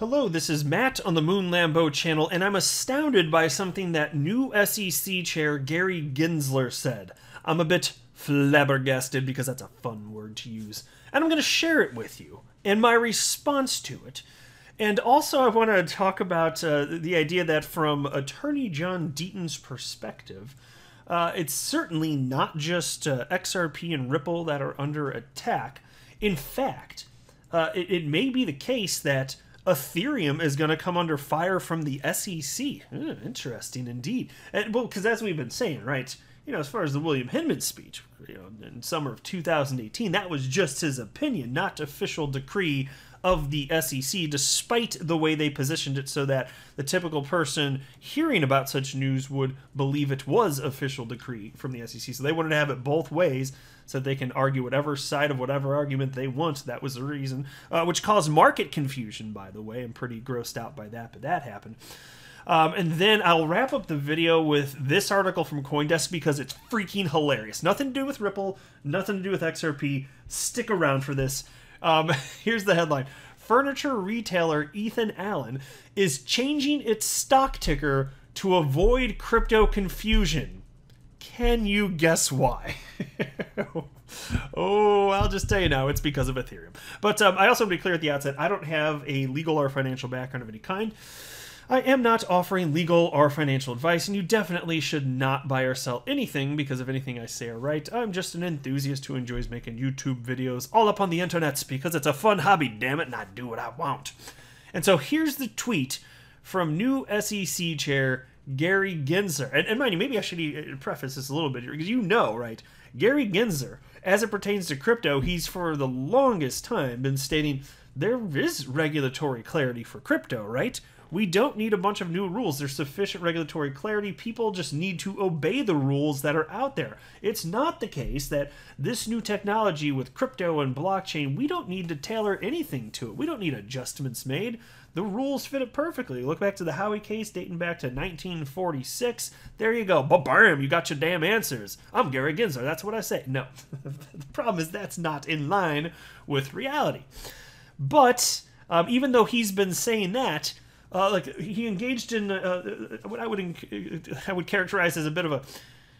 Hello, this is Matt on the Moon Lambo channel, and I'm astounded by something that new SEC chair Gary Gensler said. I'm a bit flabbergasted because that's a fun word to use, and I'm going to share it with you and my response to it. And also, I want to talk about uh, the idea that from Attorney John Deaton's perspective, uh, it's certainly not just uh, XRP and Ripple that are under attack. In fact, uh, it, it may be the case that Ethereum is going to come under fire from the SEC. Hmm, interesting indeed. And, well, because as we've been saying, right? You know, as far as the William Hinman speech, you know, in summer of 2018, that was just his opinion, not official decree of the SEC, despite the way they positioned it so that the typical person hearing about such news would believe it was official decree from the SEC. So they wanted to have it both ways so that they can argue whatever side of whatever argument they want. That was the reason, uh, which caused market confusion, by the way. I'm pretty grossed out by that, but that happened. Um, and then I'll wrap up the video with this article from Coindesk because it's freaking hilarious. Nothing to do with Ripple, nothing to do with XRP. Stick around for this. Um, here's the headline Furniture retailer Ethan Allen is changing its stock ticker to avoid crypto confusion. Can you guess why? oh, I'll just tell you now, it's because of Ethereum. But um, I also want to be clear at the outset I don't have a legal or financial background of any kind. I am not offering legal or financial advice, and you definitely should not buy or sell anything because of anything I say or write. I'm just an enthusiast who enjoys making YouTube videos all up on the internets because it's a fun hobby, damn it, and I do what I want. And so here's the tweet from new SEC chair Gary Gensler. And, and mind you, maybe I should uh, preface this a little bit here because you know, right? Gary Gensler, as it pertains to crypto, he's for the longest time been stating there is regulatory clarity for crypto, right? We don't need a bunch of new rules. There's sufficient regulatory clarity. People just need to obey the rules that are out there. It's not the case that this new technology with crypto and blockchain, we don't need to tailor anything to it. We don't need adjustments made. The rules fit it perfectly. Look back to the Howey case dating back to 1946. There you go. Bam, you got your damn answers. I'm Gary Gensler. That's what I say. No. the problem is that's not in line with reality. But um, even though he's been saying that, uh, like he engaged in uh, uh what I would I would characterize as a bit of a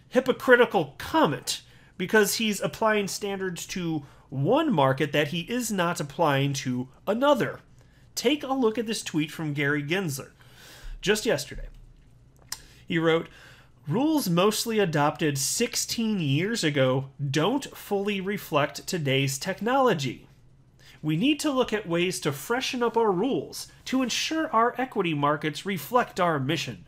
hypocritical comment because he's applying standards to one market that he is not applying to another. Take a look at this tweet from Gary Gensler just yesterday. He wrote, Rules mostly adopted 16 years ago don't fully reflect today's technology we need to look at ways to freshen up our rules to ensure our equity markets reflect our mission,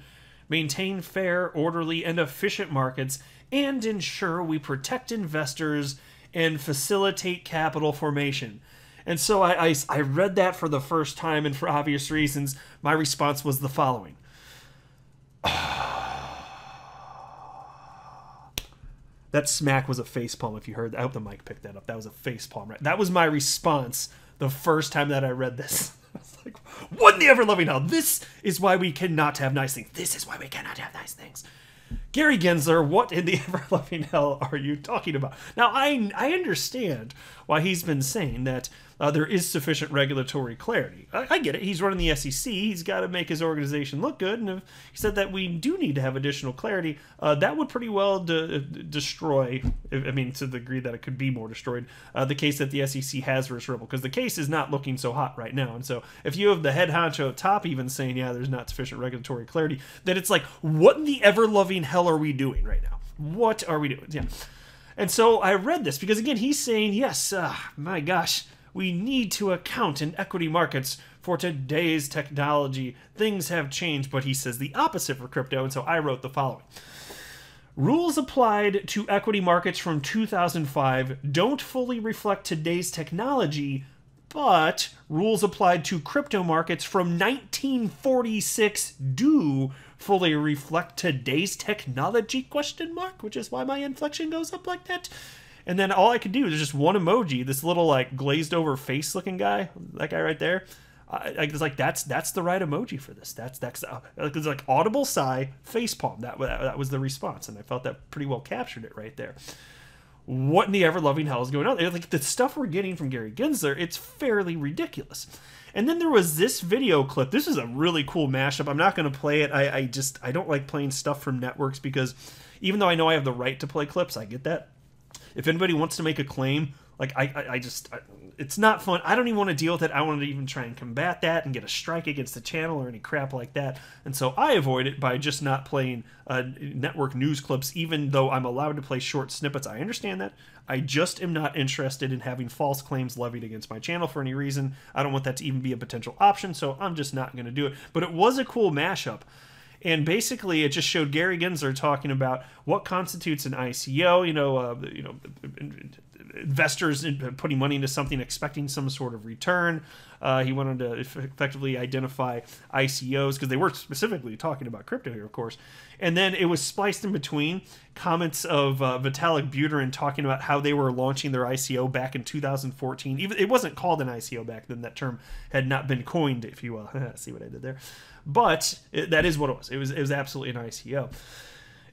maintain fair, orderly, and efficient markets, and ensure we protect investors and facilitate capital formation. And so I, I, I, read that for the first time, and for obvious reasons, my response was the following. That smack was a face palm. If you heard, that. I hope the mic picked that up. That was a face palm. Right. That was my response the first time that I read this. I was like, "What in the ever loving hell? This is why we cannot have nice things. This is why we cannot have nice things." Gary Gensler, what in the ever loving hell are you talking about? Now, I I understand why he's been saying that uh, there is sufficient regulatory clarity. I, I, get it. He's running the SEC. He's got to make his organization look good. And if he said that we do need to have additional clarity, uh, that would pretty well de- destroy, I mean, to the degree that it could be more destroyed, uh, the case that the SEC has versus Ripple. Because the case is not looking so hot right now. And so if you have the head honcho at top even saying, yeah, there's not sufficient regulatory clarity, then it's like, what in the ever loving hell are we doing right now? What are we doing? Yeah. And so I read this because, again, he's saying, yes, uh, my gosh, we need to account in equity markets for today's technology. Things have changed, but he says the opposite for crypto, and so I wrote the following. Rules applied to equity markets from 2005 don't fully reflect today's technology, but rules applied to crypto markets from 1946 do fully reflect today's technology question mark which is why my inflection goes up like that and then all I could do is just one emoji, this little like glazed over face looking guy, that guy right there. I, I was like, that's that's the right emoji for this. That's that's uh, like audible sigh, face palm. That, that that was the response, and I felt that pretty well captured it right there. what in the ever loving hell is going on? Like the stuff we're getting from Gary Gensler, it's fairly ridiculous. And then there was this video clip. This is a really cool mashup. I'm not going to play it. I, I just I don't like playing stuff from networks because even though I know I have the right to play clips, I get that. If anybody wants to make a claim, like I, I, I just I, it's not fun. I don't even want to deal with it. I want to even try and combat that and get a strike against the channel or any crap like that. And so I avoid it by just not playing uh, network news clips, even though I'm allowed to play short snippets. I understand that. I just am not interested in having false claims levied against my channel for any reason. I don't want that to even be a potential option, so I'm just not going to do it. But it was a cool mashup. And basically, it just showed Gary Gensler talking about what constitutes an ICO. You know, uh, you know, investors putting money into something expecting some sort of return. Uh, he wanted to effectively identify ICOs because they were specifically talking about crypto here, of course. And then it was spliced in between comments of uh, Vitalik Buterin talking about how they were launching their ICO back in 2014. Even it wasn't called an ICO back then; that term had not been coined, if you will. See what I did there? But it, that is what it was. It was it was absolutely an ICO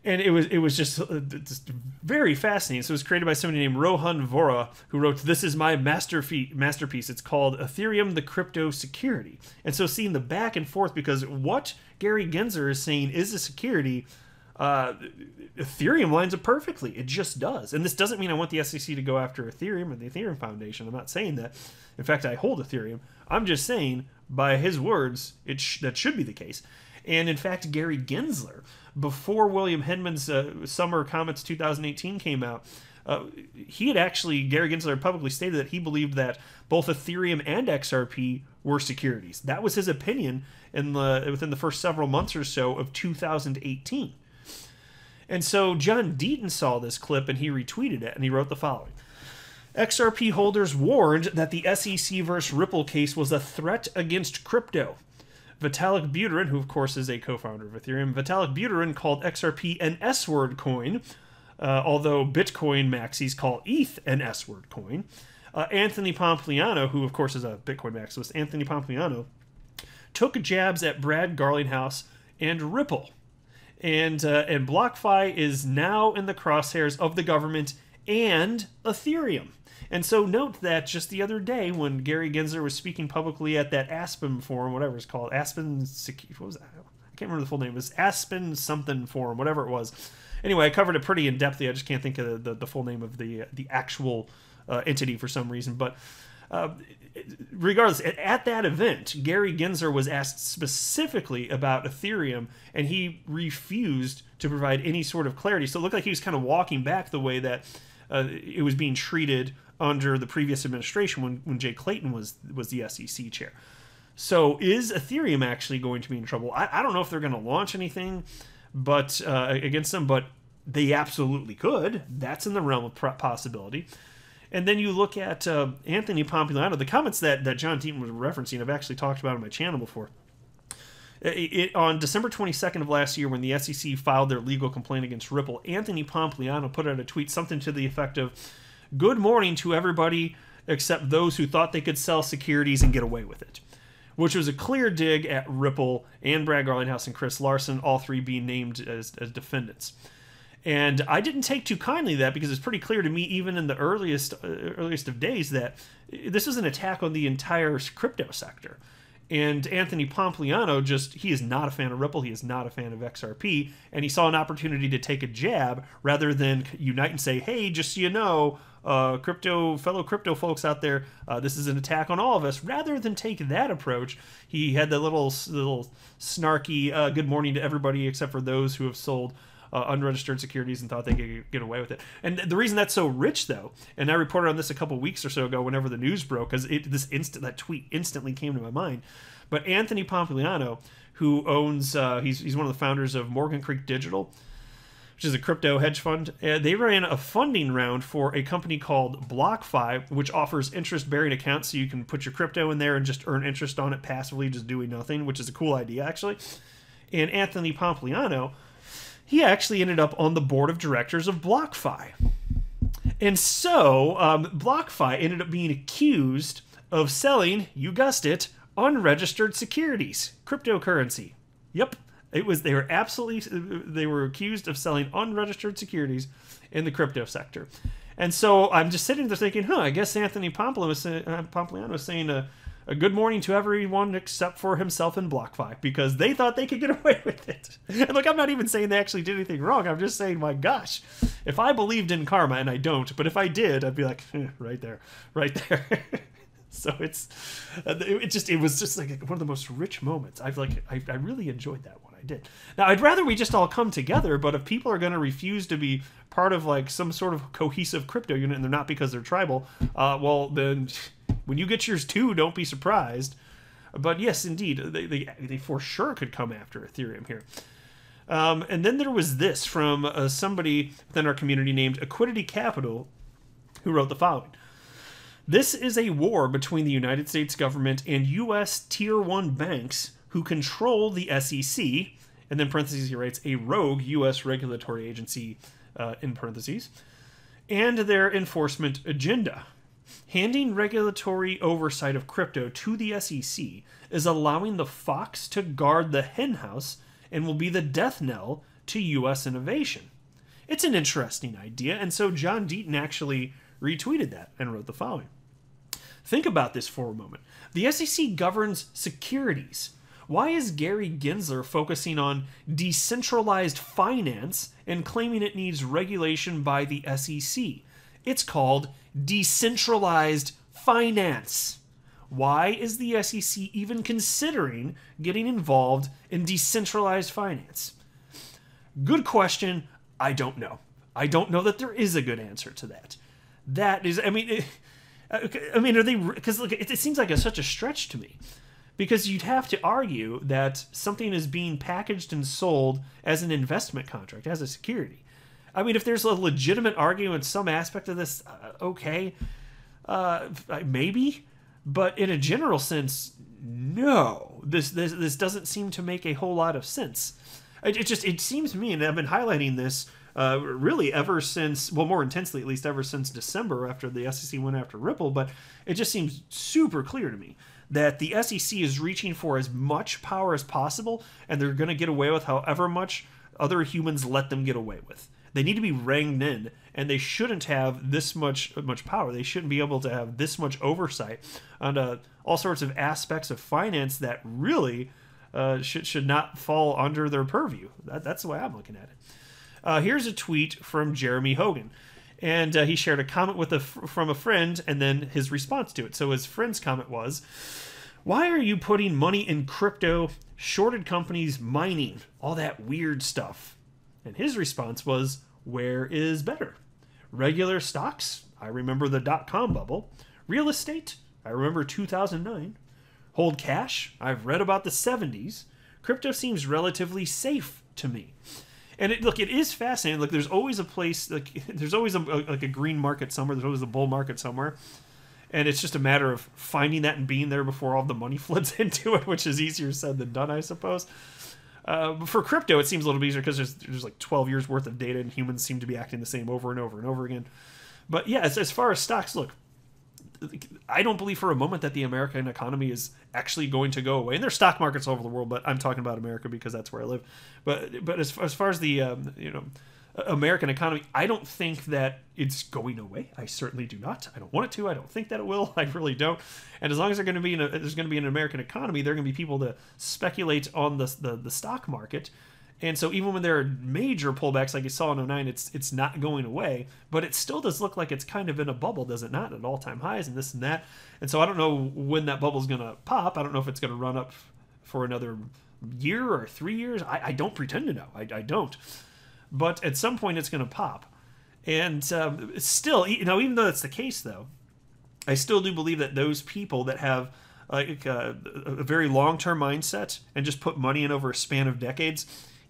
and it was it was just, uh, just very fascinating. So it was created by somebody named Rohan Vora, who wrote, "This is my masterpiece. Masterpiece. It's called Ethereum: The Crypto Security." And so seeing the back and forth, because what Gary Gensler is saying is a security. Uh, Ethereum lines up perfectly. It just does. And this doesn't mean I want the SEC to go after Ethereum or the Ethereum Foundation. I'm not saying that. In fact, I hold Ethereum. I'm just saying, by his words, it sh- that should be the case. And in fact, Gary Gensler, before William Hinman's uh, Summer Comments 2018 came out, uh, he had actually, Gary Gensler publicly stated that he believed that both Ethereum and XRP were securities. That was his opinion in the within the first several months or so of 2018. And so John Deaton saw this clip and he retweeted it and he wrote the following. XRP holders warned that the SEC versus Ripple case was a threat against crypto. Vitalik Buterin, who of course is a co-founder of Ethereum, Vitalik Buterin called XRP an S-word coin, uh, although Bitcoin maxis call ETH an S-word coin. Uh, Anthony Pompliano, who of course is a Bitcoin maximist, Anthony Pompliano, took jabs at Brad Garlinghouse and Ripple. And, uh, and BlockFi is now in the crosshairs of the government and Ethereum. And so note that just the other day when Gary Gensler was speaking publicly at that Aspen forum, whatever it's called, Aspen, what was that? I can't remember the full name. It was Aspen something forum, whatever it was. Anyway, I covered it pretty in depthly. I just can't think of the, the, the full name of the the actual uh, entity for some reason. But uh, regardless, at that event, Gary Gensler was asked specifically about Ethereum, and he refused to provide any sort of clarity. So it looked like he was kind of walking back the way that uh, it was being treated under the previous administration when, when Jay Clayton was was the SEC chair. So is Ethereum actually going to be in trouble? I, I don't know if they're going to launch anything, but uh, against them, but they absolutely could. That's in the realm of possibility. And then you look at uh, Anthony Pompliano. The comments that, that John Deaton was referencing, I've actually talked about on my channel before. It, it, on December 22nd of last year, when the SEC filed their legal complaint against Ripple, Anthony Pompliano put out a tweet, something to the effect of, good morning to everybody except those who thought they could sell securities and get away with it. Which was a clear dig at Ripple and Brad Garlinghouse and Chris Larsen, all three being named as, as defendants. And I didn't take too kindly that because it's pretty clear to me, even in the earliest uh, earliest of days, that this is an attack on the entire crypto sector. And Anthony Pompliano just, he is not a fan of Ripple. He is not a fan of XRP. And he saw an opportunity to take a jab rather than unite and say, hey, just so you know, uh, crypto fellow crypto folks out there, uh, this is an attack on all of us. Rather than take that approach, he had the little little snarky uh, good morning to everybody except for those who have sold uh, unregistered securities and thought they could get away with it. And the reason that's so rich, though, and I reported on this a couple weeks or so ago, whenever the news broke, because this instant that tweet instantly came to my mind. But Anthony Pompliano, who owns, uh, he's he's one of the founders of Morgan Creek Digital which is a crypto hedge fund. Uh, they ran a funding round for a company called BlockFi, which offers interest bearing accounts so you can put your crypto in there and just earn interest on it passively, just doing nothing, which is a cool idea, actually. And Anthony Pompliano, he actually ended up on the board of directors of BlockFi. And so, um, BlockFi ended up being accused of selling, you guessed it, unregistered securities, cryptocurrency. Yep, it was they were absolutely they were accused of selling unregistered securities in the crypto sector. And so I'm just sitting there thinking, huh, I guess Anthony Pompliano was, uh, Pompliano was saying a, a good morning to everyone except for himself and BlockFi because they thought they could get away with it. And look, I'm not even saying they actually did anything wrong. I'm just saying, my gosh, if I believed in karma, and I don't, but if I did, I'd be like, eh, right there, right there. so it's uh, it just it was just like one of the most rich moments i've like I, I really enjoyed that one i did now i'd rather we just all come together but if people are going to refuse to be part of like some sort of cohesive crypto unit and they're not because they're tribal uh, well then when you get yours too don't be surprised but yes indeed they, they, they for sure could come after ethereum here um, and then there was this from uh, somebody within our community named Equity Capital, who wrote the following This is a war between the United States government and U.S. Tier 1 banks who control the SEC, and then parentheses he writes, a rogue U.S. regulatory agency, uh, in parentheses, and their enforcement agenda. Handing regulatory oversight of crypto to the SEC is allowing the fox to guard the henhouse and will be the death knell to U.S. innovation. It's an interesting idea, and so John Deaton actually retweeted that and wrote the following. Think about this for a moment. The SEC governs securities. Why is Gary Gensler focusing on decentralized finance and claiming it needs regulation by the SEC? It's called decentralized finance. Why is the SEC even considering getting involved in decentralized finance? Good question. I don't know. I don't know that there is a good answer to that. That is, I mean, eh, it, I mean, are they? Because look, it, it seems like a, such a stretch to me. Because you'd have to argue that something is being packaged and sold as an investment contract, as a security. I mean, if there's a legitimate argument some aspect of this, uh, okay, uh, maybe, but in a general sense, no. This this this doesn't seem to make a whole lot of sense. It, it just it seems to me, and I've been highlighting this uh, really ever since, well, more intensely at least ever since December after the SEC went after Ripple. But it just seems super clear to me that the SEC is reaching for as much power as possible, and they're going to get away with however much other humans let them get away with. They need to be reined in, and they shouldn't have this much much power. They shouldn't be able to have this much oversight on uh, all sorts of aspects of finance that really uh, should should not fall under their purview. That, that's the way I'm looking at it. Uh, here's a tweet from Jeremy Hogan, and uh, he shared a comment with a from a friend, and then his response to it. So his friend's comment was. Why are you putting money in crypto, shorted companies, mining, all that weird stuff? And his response was, Where is better? Regular stocks? I remember the dot com bubble. Real estate? I remember 2009. Hold cash? I've read about the 70s. Crypto seems relatively safe to me. And it, look, it is fascinating. Look, there's always a place, like, there's always a, like a green market somewhere, there's always a bull market somewhere. And it's just a matter of finding that and being there before all the money floods into it, which is easier said than done, I suppose. Uh, for crypto, it seems a little easier because there's, there's like 12 years worth of data, and humans seem to be acting the same over and over and over again. But yeah, as, as far as stocks, look, I don't believe for a moment that the American economy is actually going to go away. And there's stock markets all over the world, but I'm talking about America because that's where I live. But but as, as far as the um, you know American economy, I don't think that it's going away. I certainly do not. I don't want it to. I don't think that it will. I really don't. And as long as there's going to be a, there's going to be an American economy, there are going to be people to speculate on the, the the stock market. And so even when there are major pullbacks like you saw in 09, it's it's not going away, but it still does look like it's kind of in a bubble, does it not? At all-time highs and this and that. And so I don't know when that bubble's going to pop. I don't know if it's going to run up for another year or three years. I, I don't pretend to know. I, I don't but at some point it's going to pop. And um, still, you know, even though that's the case, though, I still do believe that those people that have like uh, a very long-term mindset and just put money in over a span of decades,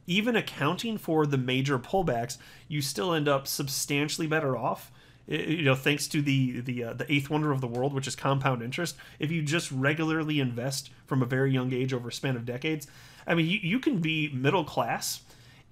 even accounting for the major pullbacks, you still end up substantially better off. You know, thanks to the the uh, the eighth wonder of the world, which is compound interest. If you just regularly invest from a very young age over a span of decades, I mean, you, you can be middle class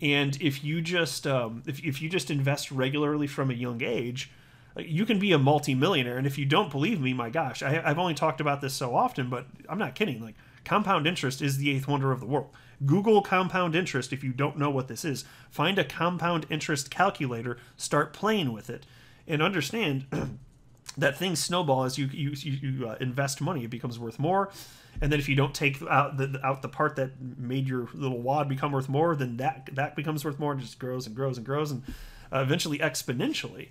and if you just um, if, if you just invest regularly from a young age you can be a multimillionaire. And if you don't believe me my gosh I, i've only talked about this so often but i'm not kidding. Like compound interest is the eighth wonder of the world. Google compound interest if you don't know what this is find a compound interest calculator start playing with it and understand that things snowball as you you, you uh, invest money. It becomes worth more, and then if you don't take out the out the part that made your little wad become worth more, then that that becomes worth more and just grows and grows and grows and uh, eventually exponentially.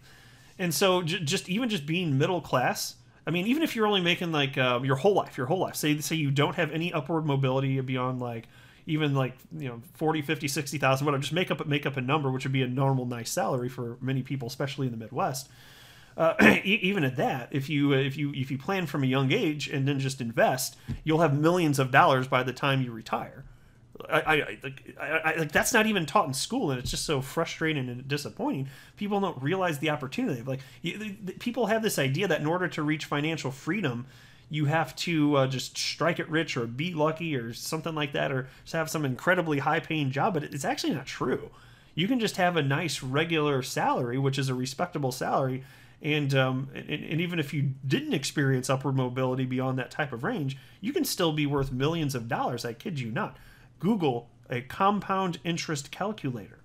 And so j- just even just being middle class. I mean, even if you're only making like uh, your whole life, your whole life, say say you don't have any upward mobility beyond like even like you know 40 50 60,000 whatever just make up make up a number which would be a normal nice salary for many people especially in the Midwest uh, even at that, if you if you if you plan from a young age and then just invest, you'll have millions of dollars by the time you retire. I, I, like, I, I, like that's not even taught in school, and it's just so frustrating and disappointing. People don't realize the opportunity. Like you, the, the, people have this idea that in order to reach financial freedom, you have to uh, just strike it rich or be lucky or something like that, or just have some incredibly high-paying job. But it's actually not true. You can just have a nice regular salary, which is a respectable salary, and, um, and, and even if you didn't experience upward mobility beyond that type of range, you can still be worth millions of dollars. I kid you not. Google a compound interest calculator.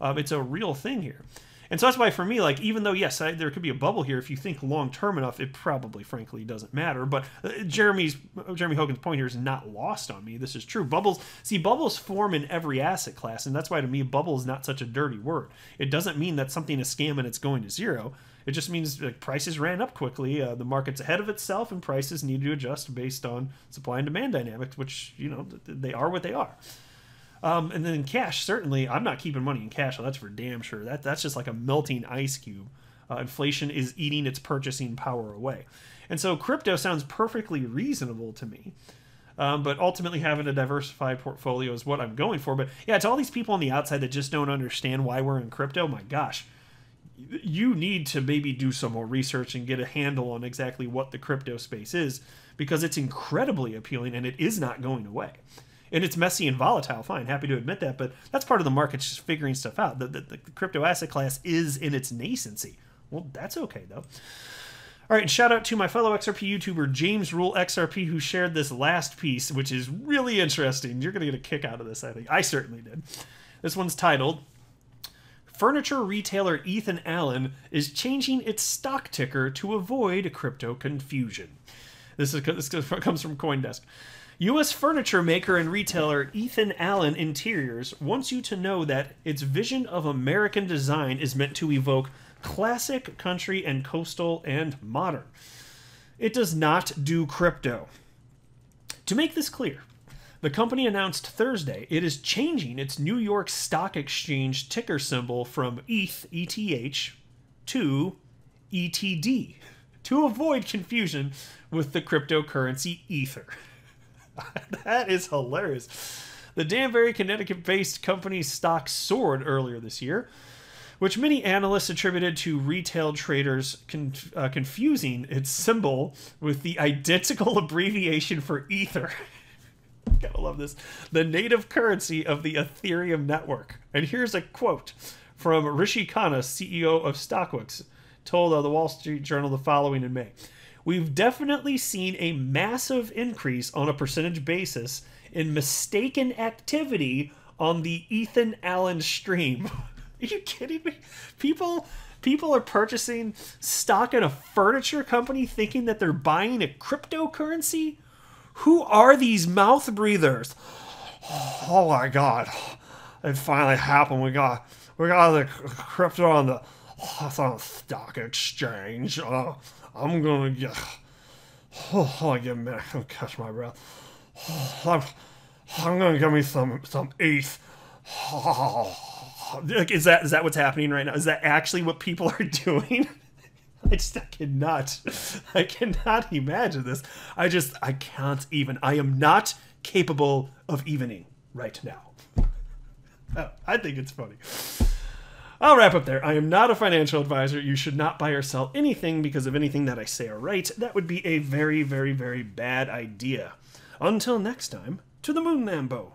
Um, it's a real thing here. And so that's why for me, like, even though, yes, I, there could be a bubble here, if you think long term enough, it probably, frankly, doesn't matter. But uh, Jeremy's, Jeremy Hogan's point here is not lost on me. This is true. Bubbles, see, bubbles form in every asset class. And that's why to me, bubble is not such a dirty word. It doesn't mean that something is scam and it's going to zero. It just means like, prices ran up quickly. Uh, the market's ahead of itself, and prices need to adjust based on supply and demand dynamics, which you know they are what they are. Um, and then cash, certainly, I'm not keeping money in cash. So that's for damn sure. That that's just like a melting ice cube. Uh, inflation is eating its purchasing power away, and so crypto sounds perfectly reasonable to me. Um, but ultimately, having a diversified portfolio is what I'm going for. But yeah, to all these people on the outside that just don't understand why we're in crypto, my gosh, you need to maybe do some more research and get a handle on exactly what the crypto space is because it's incredibly appealing and it is not going away. And it's messy and volatile, fine, happy to admit that, but that's part of the market just figuring stuff out. The, the, the crypto asset class is in its nascency. Well, that's okay though. All right, shout out to my fellow XRP YouTuber, James Rule XRP, who shared this last piece, which is really interesting. You're going to get a kick out of this, I think. I certainly did. This one's titled Furniture retailer Ethan Allen is changing its stock ticker to avoid crypto confusion. This, is, this comes from Coindesk. U.S. furniture maker and retailer Ethan Allen Interiors wants you to know that its vision of American design is meant to evoke classic, country, and coastal and modern. It does not do crypto. To make this clear, the company announced Thursday it is changing its New York Stock Exchange ticker symbol from ETH, ETH, to ETD to avoid confusion with the cryptocurrency Ether. that is hilarious. The Danbury, Connecticut based company's stock soared earlier this year, which many analysts attributed to retail traders uh, confusing its symbol with the identical abbreviation for Ether. Gotta love this. The native currency of the Ethereum network. And here's a quote from Rishi Khanna, CEO of StockX, told uh, the Wall Street Journal the following in May. We've definitely seen a massive increase on a percentage basis in mistaken activity on the Ethan Allen stream. Are you kidding me? People people are purchasing stock in a furniture company thinking that they're buying a cryptocurrency? Who are these mouth breathers? Oh my god. It finally happened. We got we got the crypto on the, oh, stock exchange. Uh, I'm gonna get oh, I get mad. I'm catch my breath. I'm, I'm gonna give me some some ETH. is that is that what's happening right now? Is that actually what people are doing? I just I cannot I cannot imagine this. I just I can't even. I am not capable of evening right now. Oh, I think it's funny. I'll wrap up there. I am not a financial advisor. You should not buy or sell anything because of anything that I say or write. That would be a very, very, very bad idea. Until next time, to the moon, Lambo.